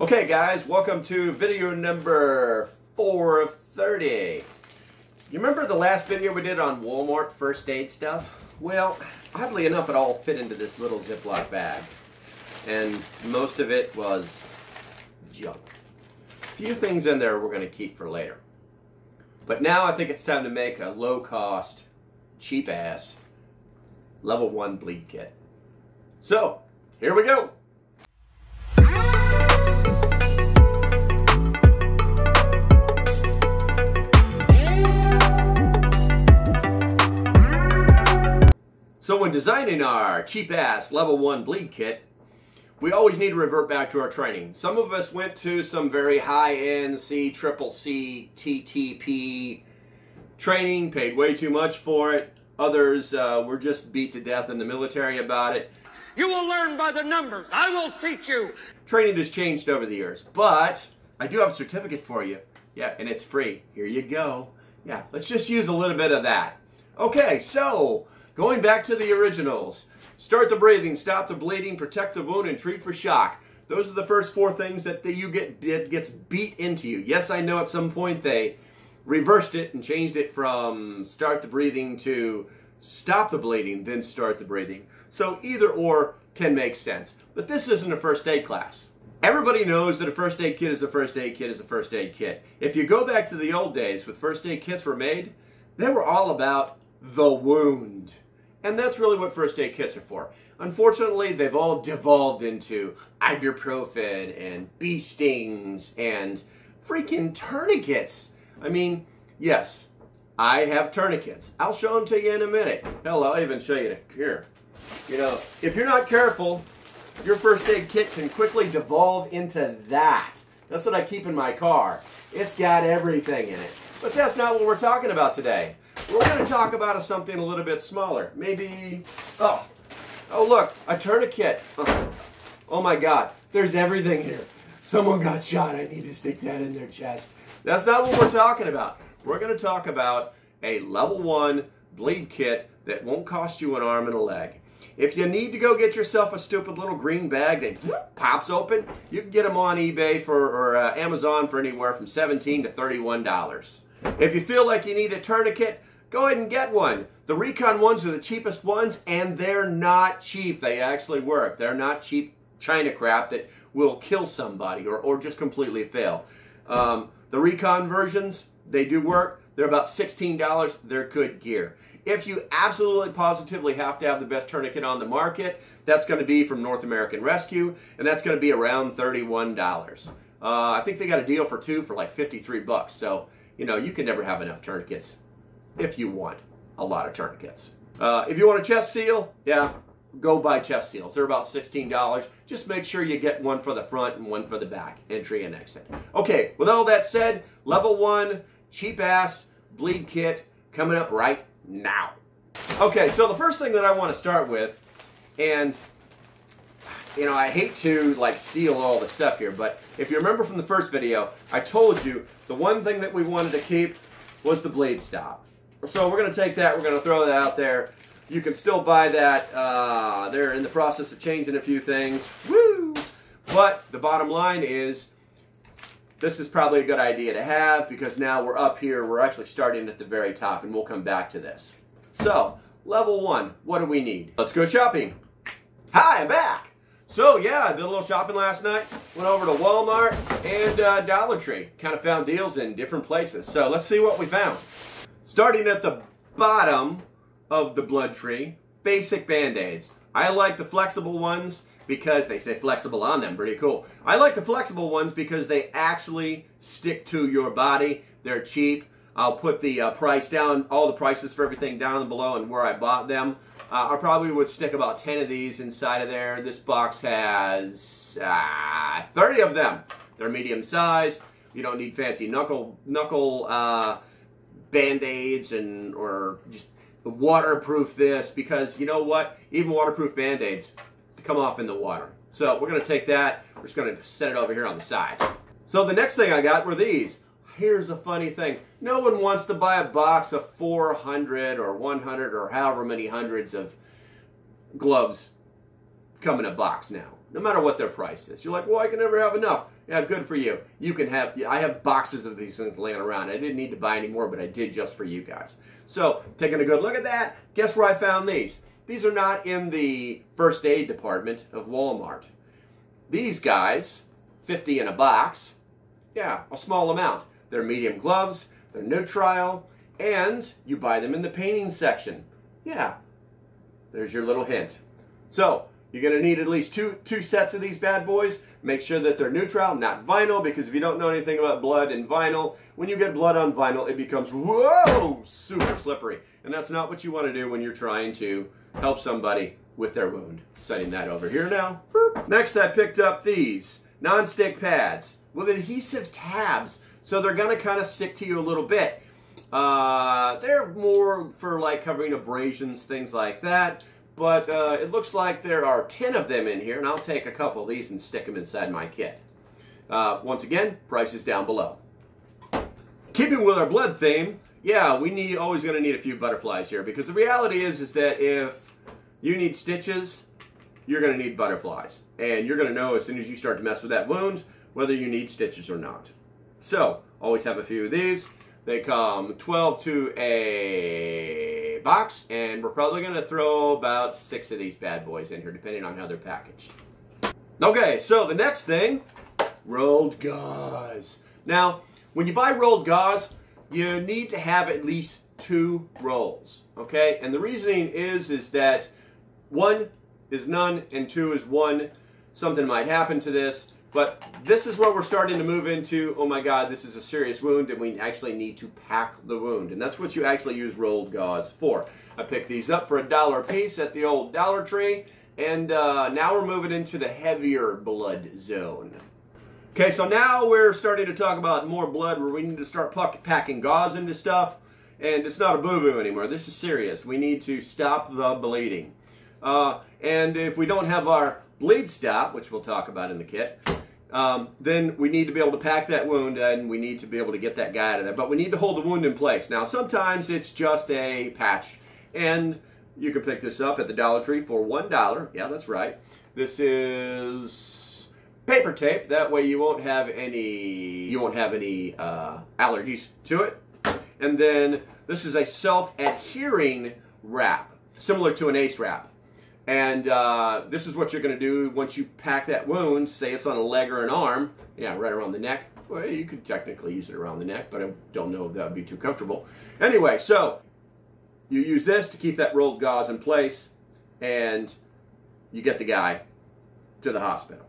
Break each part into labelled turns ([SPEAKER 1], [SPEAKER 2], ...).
[SPEAKER 1] Okay guys, welcome to video number 4 of 30. You remember the last video we did on Walmart first aid stuff? Well, oddly enough it all fit into this little Ziploc bag. And most of it was junk. A few things in there we're going to keep for later. But now I think it's time to make a low cost, cheap ass, level 1 bleed kit. So, here we go! So when designing our cheap-ass level 1 bleed kit, we always need to revert back to our training. Some of us went to some very high-end C, triple C, TTP training, paid way too much for it. Others uh, were just beat to death in the military about it.
[SPEAKER 2] You will learn by the numbers. I will teach you.
[SPEAKER 1] Training has changed over the years, but I do have a certificate for you. Yeah, and it's free. Here you go. Yeah, let's just use a little bit of that. Okay, so Going back to the originals. Start the breathing, stop the bleeding, protect the wound, and treat for shock. Those are the first four things that you get that gets beat into you. Yes, I know at some point they reversed it and changed it from start the breathing to stop the bleeding, then start the breathing. So either or can make sense. But this isn't a first aid class. Everybody knows that a first aid kit is a first aid kit is a first aid kit. If you go back to the old days when first aid kits were made, they were all about the wound. And that's really what first aid kits are for. Unfortunately, they've all devolved into ibuprofen and bee stings and freaking tourniquets. I mean, yes, I have tourniquets. I'll show them to you in a minute. Hell, I'll even show you here. You know, if you're not careful, your first aid kit can quickly devolve into that. That's what I keep in my car. It's got everything in it. But that's not what we're talking about today. We're going to talk about something a little bit smaller. Maybe, oh, oh look, a tourniquet. Oh, oh my God, there's everything here. Someone got shot. I need to stick that in their chest. That's not what we're talking about. We're going to talk about a level one bleed kit that won't cost you an arm and a leg. If you need to go get yourself a stupid little green bag that pops open, you can get them on eBay for or uh, Amazon for anywhere from 17 to $31. If you feel like you need a tourniquet, go ahead and get one. The Recon ones are the cheapest ones, and they're not cheap. They actually work. They're not cheap China crap that will kill somebody or, or just completely fail. Um, the Recon versions, they do work. They're about $16. They're good gear. If you absolutely positively have to have the best tourniquet on the market, that's going to be from North American Rescue, and that's going to be around $31. Uh, I think they got a deal for two for like 53 bucks. So, you know, you can never have enough tourniquets if you want a lot of tourniquets. Uh, if you want a chest seal, yeah, go buy chest seals. They're about $16. Just make sure you get one for the front and one for the back, entry and exit. Okay, with all that said, level one, cheap ass bleed kit coming up right now. Okay, so the first thing that I want to start with, and you know, I hate to like steal all the stuff here, but if you remember from the first video, I told you the one thing that we wanted to keep was the bleed stop. So we're going to take that, we're going to throw that out there. You can still buy that. Uh, they're in the process of changing a few things. Woo! But the bottom line is this is probably a good idea to have because now we're up here. We're actually starting at the very top, and we'll come back to this. So, level one, what do we need? Let's go shopping. Hi, I'm back. So, yeah, I did a little shopping last night. Went over to Walmart and uh, Dollar Tree. Kind of found deals in different places. So, let's see what we found. Starting at the bottom of the blood tree, basic band-aids. I like the flexible ones because they say flexible on them. Pretty cool. I like the flexible ones because they actually stick to your body. They're cheap. I'll put the uh, price down, all the prices for everything down below and where I bought them. Uh, I probably would stick about 10 of these inside of there. This box has uh, 30 of them. They're medium size. You don't need fancy knuckle knuckle uh, band-aids and or just waterproof this because you know what? Even waterproof band-aids come off in the water. So we're going to take that we're just going to set it over here on the side. So the next thing I got were these. Here's a funny thing. No one wants to buy a box of 400 or 100 or however many hundreds of gloves come in a box now no matter what their price is. You're like well I can never have enough Yeah, good for you. You can have, I have boxes of these things laying around. I didn't need to buy any more, but I did just for you guys. So, taking a good look at that, guess where I found these? These are not in the first aid department of Walmart. These guys, 50 in a box, yeah, a small amount. They're medium gloves, they're nitrile, and you buy them in the painting section. Yeah, there's your little hint. So, you're going to need at least two, two sets of these bad boys. Make sure that they're nitrile, not vinyl, because if you don't know anything about blood and vinyl, when you get blood on vinyl, it becomes, whoa, super slippery. And that's not what you want to do when you're trying to help somebody with their wound. Setting that over here now. Next, I picked up these non-stick pads with adhesive tabs. So they're going to kind of stick to you a little bit. Uh, they're more for like covering abrasions, things like that. But uh, it looks like there are 10 of them in here, and I'll take a couple of these and stick them inside my kit. Uh, once again, price is down below. Keeping with our blood theme, yeah, we need always going to need a few butterflies here because the reality is is that if you need stitches, you're going to need butterflies, and you're going to know as soon as you start to mess with that wound whether you need stitches or not. So always have a few of these. They come 12 to a box, and we're probably going to throw about six of these bad boys in here, depending on how they're packaged. Okay, so the next thing, rolled gauze. Now, when you buy rolled gauze, you need to have at least two rolls, okay? And the reasoning is, is that one is none and two is one. Something might happen to this. But this is where we're starting to move into, oh my God, this is a serious wound and we actually need to pack the wound. And that's what you actually use rolled gauze for. I picked these up for a dollar a piece at the old Dollar Tree. And uh, now we're moving into the heavier blood zone. Okay, so now we're starting to talk about more blood where we need to start packing gauze into stuff. And it's not a boo-boo anymore. This is serious. We need to stop the bleeding. Uh, and if we don't have our bleed stop, which we'll talk about in the kit, um, then we need to be able to pack that wound and we need to be able to get that guy out of there. But we need to hold the wound in place. Now, sometimes it's just a patch. And you can pick this up at the Dollar Tree for $1. Yeah, that's right. This is paper tape. That way you won't have any, you won't have any uh, allergies to it. And then this is a self-adhering wrap, similar to an ACE wrap. And uh, this is what you're going to do once you pack that wound. Say it's on a leg or an arm. Yeah, right around the neck. Well, you could technically use it around the neck, but I don't know if that would be too comfortable. Anyway, so you use this to keep that rolled gauze in place, and you get the guy to the hospital.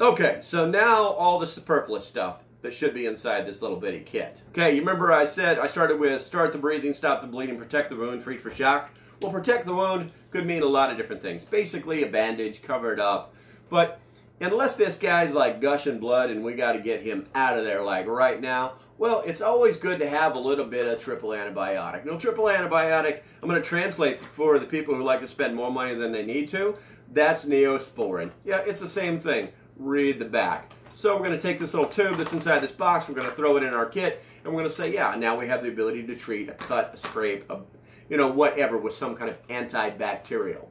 [SPEAKER 1] Okay, so now all the superfluous stuff that should be inside this little bitty kit. Okay, you remember I said I started with start the breathing, stop the bleeding, protect the wound, treat for shock. Well, protect the wound could mean a lot of different things. Basically, a bandage, covered up. But unless this guy's like gushing blood and we got to get him out of there like right now, well, it's always good to have a little bit of triple antibiotic. No triple antibiotic, I'm going to translate for the people who like to spend more money than they need to. That's neosporin. Yeah, it's the same thing. Read the back. So we're going to take this little tube that's inside this box, we're going to throw it in our kit, and we're going to say, yeah, now we have the ability to treat a cut, a scrape, a you know, whatever, with some kind of antibacterial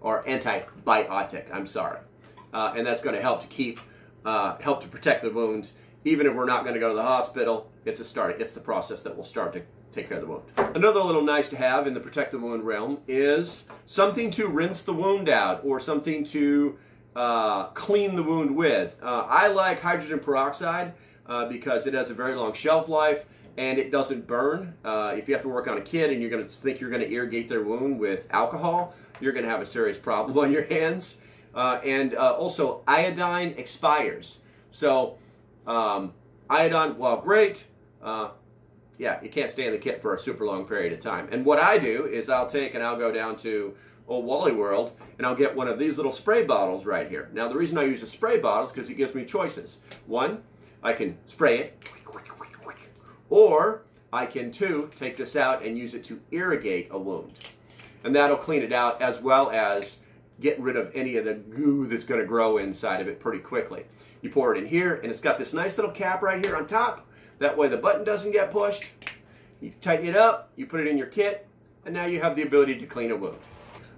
[SPEAKER 1] or antibiotic, I'm sorry. Uh, and that's going to help to keep, uh, help to protect the wounds. Even if we're not going to go to the hospital, it's a start. It's the process that will start to take care of the wound. Another little nice to have in the protect the wound realm is something to rinse the wound out or something to uh, clean the wound with. Uh, I like hydrogen peroxide uh, because it has a very long shelf life and it doesn't burn. Uh, if you have to work on a kid and you're going to think you're going to irrigate their wound with alcohol, you're going to have a serious problem on your hands. Uh, and uh, also, iodine expires. So, um, iodine, while great, uh, yeah, you can't stay in the kit for a super long period of time. And what I do is I'll take and I'll go down to Old Wally World and I'll get one of these little spray bottles right here. Now, the reason I use a spray bottle is because it gives me choices. One, I can spray it or I can too take this out and use it to irrigate a wound. And that'll clean it out as well as get rid of any of the goo that's going to grow inside of it pretty quickly. You pour it in here and it's got this nice little cap right here on top. That way the button doesn't get pushed. You tighten it up, you put it in your kit, and now you have the ability to clean a wound.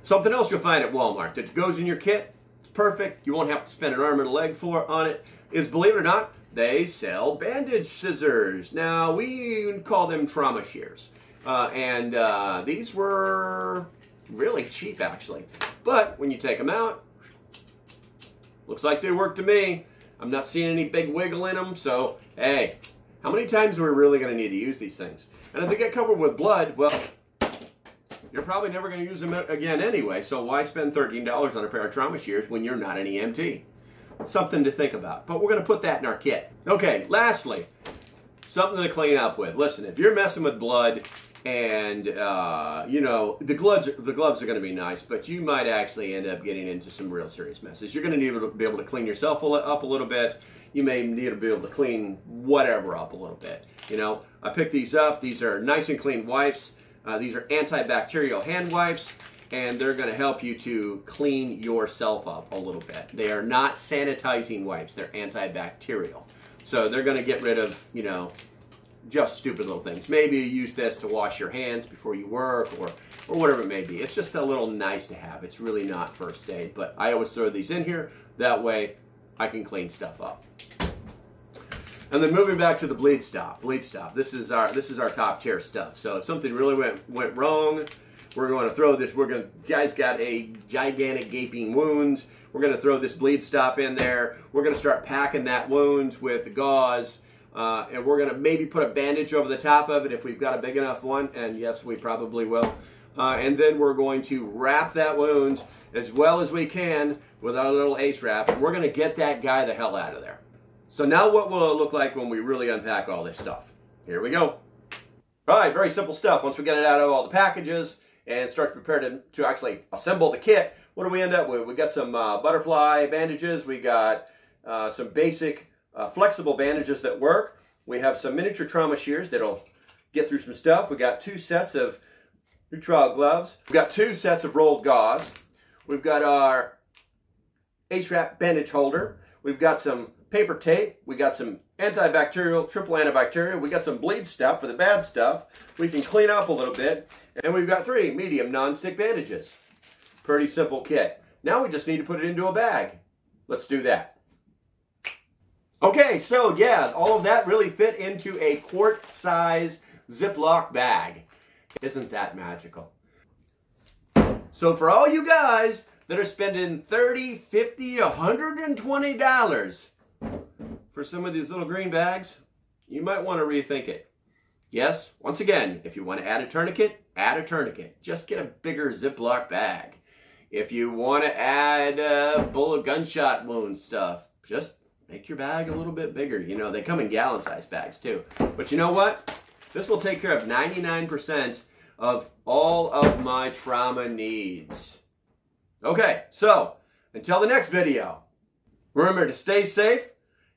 [SPEAKER 1] Something else you'll find at Walmart that goes in your kit, It's perfect. You won't have to spend an arm and a leg for on it. Is believe it or not, they sell bandage scissors. Now we call them trauma shears, uh, and uh, these were really cheap actually. But when you take them out, looks like they work to me. I'm not seeing any big wiggle in them, so hey, how many times are we really going to need to use these things? And if they get covered with blood, well, you're probably never going to use them again anyway, so why spend $13 on a pair of trauma shears when you're not an EMT? Something to think about. But we're going to put that in our kit. Okay, lastly, something to clean up with. Listen, if you're messing with blood and, uh, you know, the gloves, the gloves are going to be nice, but you might actually end up getting into some real serious messes. You're going to need to be able to clean yourself up a little bit. You may need to be able to clean whatever up a little bit. You know, I picked these up. These are nice and clean wipes. Uh, these are antibacterial hand wipes, and they're going to help you to clean yourself up a little bit. They are not sanitizing wipes. They're antibacterial. So they're going to get rid of, you know, just stupid little things. Maybe you use this to wash your hands before you work or, or whatever it may be. It's just a little nice to have. It's really not first aid, but I always throw these in here. That way I can clean stuff up. And then moving back to the bleed stop, bleed stop. This is our this is our top tier stuff. So if something really went went wrong, we're going to throw this. We're going to guys got a gigantic gaping wound. We're going to throw this bleed stop in there. We're going to start packing that wound with gauze. Uh, and we're going to maybe put a bandage over the top of it if we've got a big enough one. And yes, we probably will. Uh, and then we're going to wrap that wound as well as we can with our little ace wrap. We're going to get that guy the hell out of there. So now what will it look like when we really unpack all this stuff? Here we go. All right, very simple stuff. Once we get it out of all the packages and start to prepare to, to actually assemble the kit, what do we end up with? We got some uh, butterfly bandages. We got uh, some basic uh, flexible bandages that work. We have some miniature trauma shears that'll get through some stuff. We got two sets of nitrile gloves. We've got two sets of rolled gauze. We've got our ACE-wrap bandage holder. We've got some paper tape. We got some antibacterial, triple antibacterial. We got some bleed stuff for the bad stuff. We can clean up a little bit. And we've got three medium non-stick bandages. Pretty simple kit. Now we just need to put it into a bag. Let's do that. Okay, so yeah, all of that really fit into a quart size Ziploc bag. Isn't that magical? So for all you guys that are spending 30, 50, 120 dollars for some of these little green bags, you might want to rethink it. Yes, once again, if you want to add a tourniquet, add a tourniquet. Just get a bigger Ziploc bag. If you want to add uh, bullet gunshot wound stuff, just make your bag a little bit bigger. You know, they come in gallon size bags too. But you know what? This will take care of 99% of all of my trauma needs. Okay, so until the next video, remember to stay safe